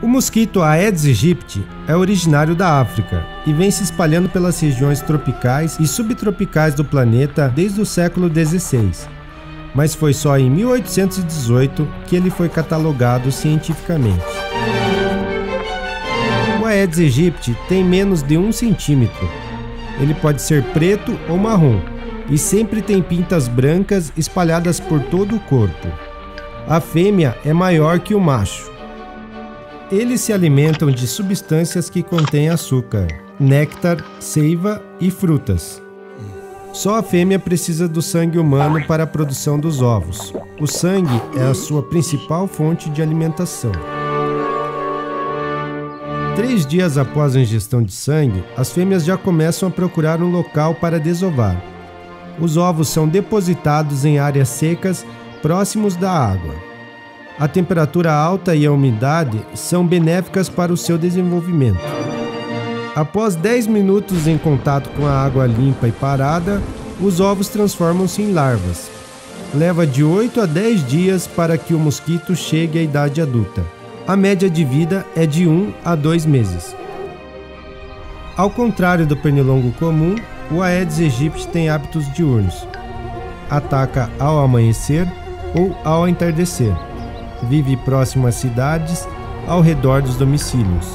O mosquito Aedes aegypti é originário da África e vem se espalhando pelas regiões tropicais e subtropicais do planeta desde o século XVI. Mas foi só em 1818 que ele foi catalogado cientificamente. O Aedes aegypti tem menos de um centímetro. Ele pode ser preto ou marrom e sempre tem pintas brancas espalhadas por todo o corpo. A fêmea é maior que o macho. Eles se alimentam de substâncias que contêm açúcar, néctar, seiva e frutas. Só a fêmea precisa do sangue humano para a produção dos ovos. O sangue é a sua principal fonte de alimentação. Três dias após a ingestão de sangue, as fêmeas já começam a procurar um local para desovar. Os ovos são depositados em áreas secas próximos da água. A temperatura alta e a umidade são benéficas para o seu desenvolvimento. Após 10 minutos em contato com a água limpa e parada, os ovos transformam-se em larvas. Leva de 8 a 10 dias para que o mosquito chegue à idade adulta. A média de vida é de 1 a 2 meses. Ao contrário do pernilongo comum, o Aedes aegypti tem hábitos diurnos. Ataca ao amanhecer ou ao entardecer vive próximo às cidades ao redor dos domicílios.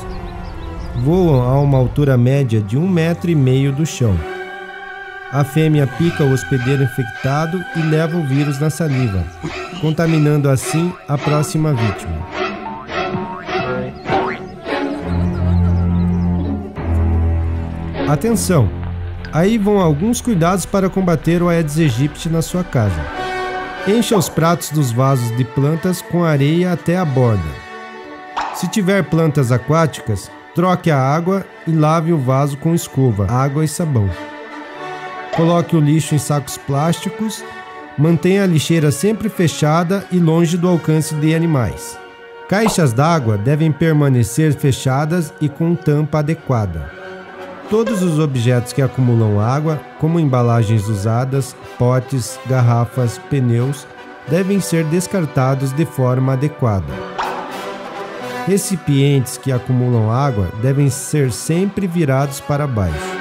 Voam a uma altura média de um metro e meio do chão. A fêmea pica o hospedeiro infectado e leva o vírus na saliva, contaminando assim a próxima vítima. Atenção! Aí vão alguns cuidados para combater o Aedes aegypti na sua casa. Encha os pratos dos vasos de plantas com areia até a borda. Se tiver plantas aquáticas, troque a água e lave o vaso com escova, água e sabão. Coloque o lixo em sacos plásticos, mantenha a lixeira sempre fechada e longe do alcance de animais. Caixas d'água devem permanecer fechadas e com tampa adequada. Todos os objetos que acumulam água, como embalagens usadas, potes, garrafas, pneus, devem ser descartados de forma adequada. Recipientes que acumulam água devem ser sempre virados para baixo.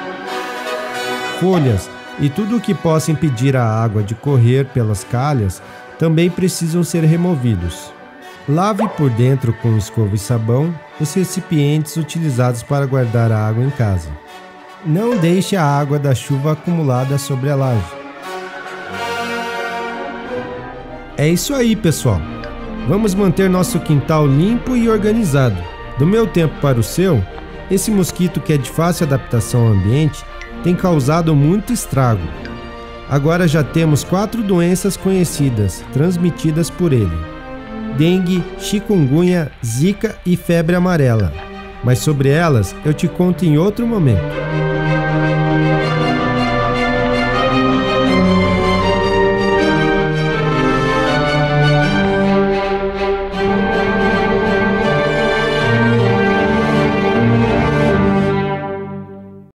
Folhas e tudo o que possa impedir a água de correr pelas calhas também precisam ser removidos. Lave por dentro com escova e sabão os recipientes utilizados para guardar a água em casa. Não deixe a água da chuva acumulada sobre a laje. É isso aí, pessoal. Vamos manter nosso quintal limpo e organizado. Do meu tempo para o seu, esse mosquito que é de fácil adaptação ao ambiente tem causado muito estrago. Agora já temos quatro doenças conhecidas transmitidas por ele: dengue, chikungunya, zika e febre amarela. Mas sobre elas eu te conto em outro momento.